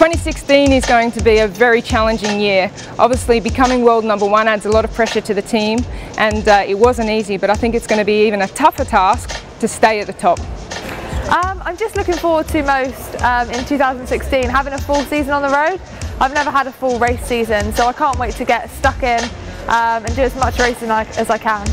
2016 is going to be a very challenging year. Obviously becoming world number one adds a lot of pressure to the team and uh, it wasn't easy but I think it's going to be even a tougher task to stay at the top. Um, I'm just looking forward to most um, in 2016 having a full season on the road. I've never had a full race season so I can't wait to get stuck in um, and do as much racing as I can.